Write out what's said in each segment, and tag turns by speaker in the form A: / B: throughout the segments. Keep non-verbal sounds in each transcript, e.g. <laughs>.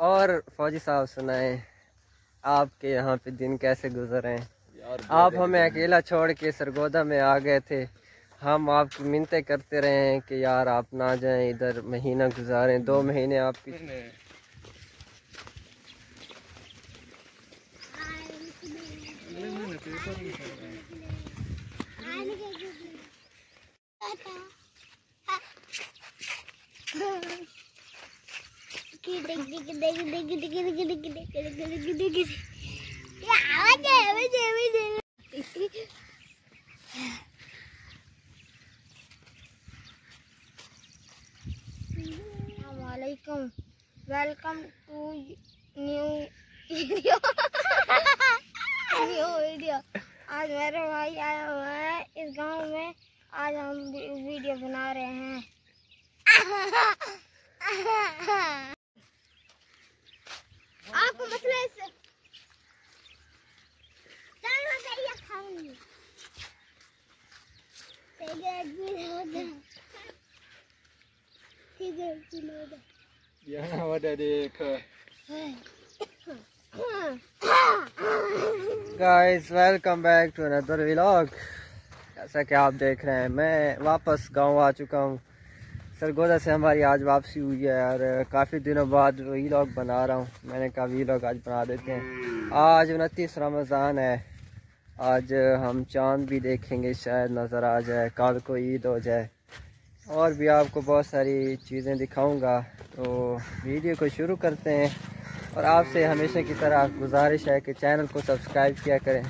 A: और फौजी साहब सुनाए आपके यहाँ पे दिन कैसे गुजर रहे हैं आप हमें अकेला छोड़ के सरगोदा में आ गए थे हम आपकी मिनतें करते रहे हैं कि यार आप ना जाएँ इधर महीना गुजारें दो महीने आपकी
B: वालेकुम welcome to new video new video आज मेरा भाई आया हुआ है। इस गाँव में आज हम वीडियो बना रहे हैं आपको मसला इससे चल मैं करिए खाऊँगी सिगरेट भी लोगे सिगरेट भी
A: वादा देख guys welcome back to another vlog जैसा कि आप देख रहे हैं, मैं वापस गाँव आ चुका हूँ। सरगोदा से हमारी आज वापसी हुई है और काफ़ी दिनों बाद व्लॉग बना रहा हूँ। मैंने कहा व्लॉग आज बना देते हैं। आज उनतीस रमज़ान है। आज हम चाँद भी देखेंगे, शायद नज़र आ जाए, कल को ईद हो जाए। और भी आपको बहुत सारी चीज़ें दिखाऊँगा। तो वीडियो को शुरू करते हैं और आपसे हमेशा की तरह गुजारिश है कि चैनल को सब्सक्राइब किया करें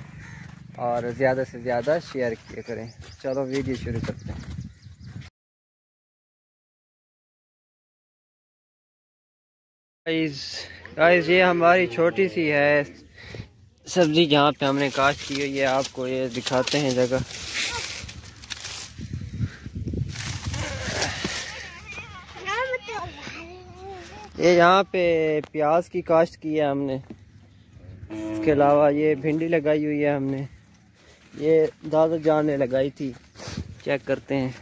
A: और ज़्यादा से ज़्यादा शेयर किया करें। चलो, वीडियो शुरू करते गाइस गाइस ये हमारी छोटी सी है सब्ज़ी जहाँ पे हमने काश्त की है। आपको ये दिखाते हैं जगह। ये यहाँ पे प्याज की काश्त की है हमने। इसके अलावा ये भिंडी लगाई हुई है हमने। ये दादा जान ने लगाई थी। चेक करते हैं।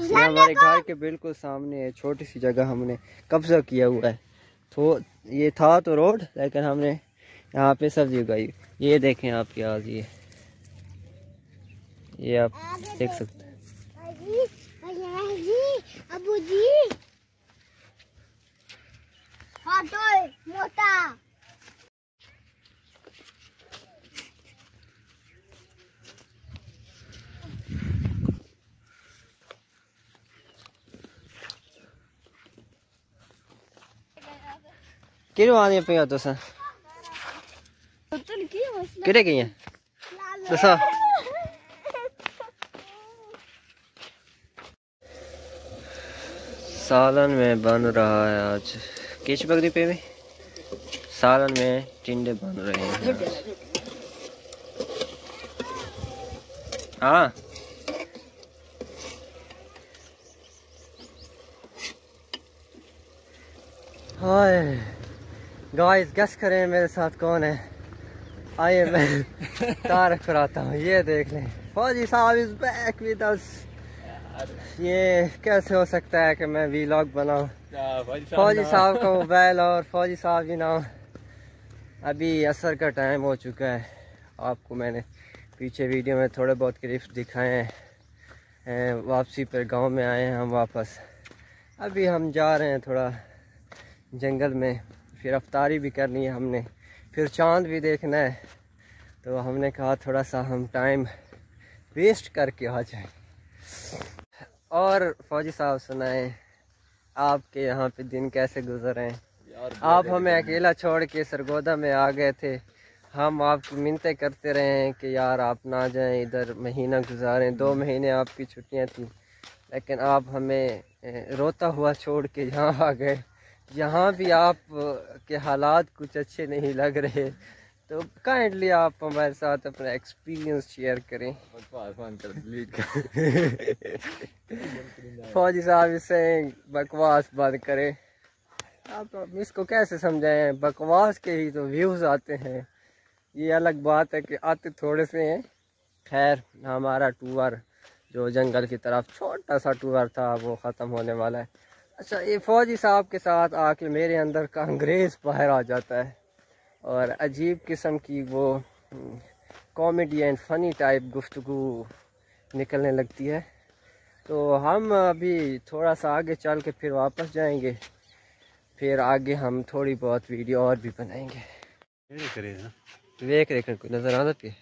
A: ये हमारे घर के बिल्कुल सामने है छोटी सी जगह हमने कब्जा किया हुआ है। तो ये था तो रोड लेकिन हमने यहाँ पे सब्ज़ी उगाई ये देखें आप प्याज ये। ये आप देख। सकते हैं।
B: हाँ तो मोटा। किरो
A: पे तुस? गई सालन में बन रहा है आज। किस बकरी पे भी? सालन में टिंडे बन रहे हैं। हाँ। हाय। गाइस गैस करें मेरे साथ कौन है? आइए मैं <laughs> तारक कराता हूँ ये देख लें। फौजी साहब इज़ बैक विद अस ये कैसे हो सकता है कि मैं वीलॉग बनाऊँ? फौजी साहब का <laughs> मोबाइल और फौजी साहब जी नाम अभी असर का टाइम हो चुका है। आपको मैंने पीछे वीडियो में थोड़े बहुत क्लिप्स दिखाए हैं, वापसी पर गाँव में आए हैं हम वापस। अभी हम जा रहे हैं थोड़ा जंगल में। फिर अफ्तारी भी करनी है हमने फिर चाँद भी देखना है। तो हमने कहा थोड़ा सा हम टाइम वेस्ट करके आ जाए। और फौजी साहब सुनाए आपके यहाँ पे दिन कैसे गुजर रहे हैं? आप हमें अकेला छोड़ के सरगोदा में आ गए थे। हम आपकी मिनतें करते रहे हैं कि यार आप ना जाएँ इधर महीना गुजारें दो महीने आपकी छुट्टियाँ थी। लेकिन आप हमें रोता हुआ छोड़ के यहाँ आ गए। यहाँ भी आप के हालात कुछ अच्छे नहीं लग रहे। तो काइंडली आप हमारे साथ अपना एक्सपीरियंस शेयर करें। फौजी साहब इसे बकवास बंद करें। आप इसको कैसे समझाएँ? बकवास के ही तो व्यूज़ आते हैं। ये अलग बात है कि आते थोड़े से हैं। खैर हमारा टूर जो जंगल की तरफ़ छोटा सा टूर था वो ख़त्म होने वाला है। अच्छा ये फ़ौजी साहब के साथ आके मेरे अंदर का अंग्रेज़ बाहर आ जाता है और अजीब किस्म की वो कॉमेडी एंड फ़नी टाइप गुफ्तु निकलने लगती है। तो हम अभी थोड़ा सा आगे चल के फिर वापस जाएँगे। फिर आगे हम थोड़ी बहुत वीडियो और भी बनाएँगे। देख कोई नज़र आता पे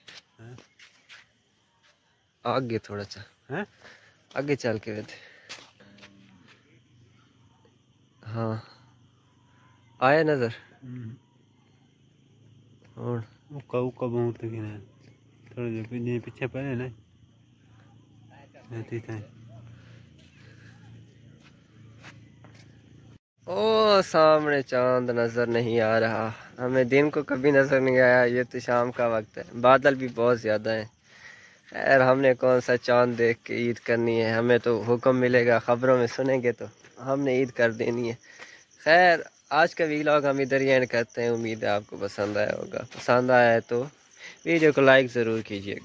A: आगे थोड़ा सा। आगे चल के वेद हाँ। आया नज़र? और?
C: बहुत थोड़ी देर पीछे पड़े ना?
A: ओ सामने चाँद नज़र नहीं आ रहा। हमें दिन को कभी नज़र नहीं आया। ये तो शाम का वक्त है। बादल भी बहुत ज़्यादा हैं। खैर, हमने कौन सा चाँद देख के ईद करनी है? हमें तो हुक्म मिलेगा, ख़बरों में सुनेंगे तो हमने ईद कर देनी है। खैर, आज का वीलॉग हम इधर ही एंड करते हैं। उम्मीद है आपको पसंद आया होगा। पसंद आया है तो वीडियो को लाइक ज़रूर कीजिएगा।